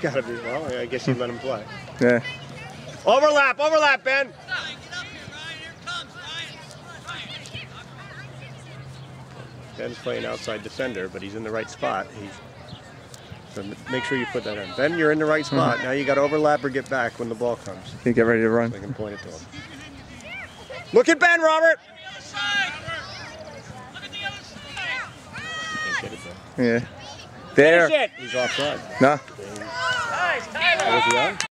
got to be. Well, I guess you let him play. Yeah. Overlap, overlap, Ben. Ben's playing outside defender, but he's in the right spot. He's so make sure you put that in. Ben, you're in the right hmm. spot. Now you got to overlap or get back when the ball comes. You get ready to run. So I can point it to him. Look at Ben, Robert. It though. Yeah. There. He's offside. No. Was he on?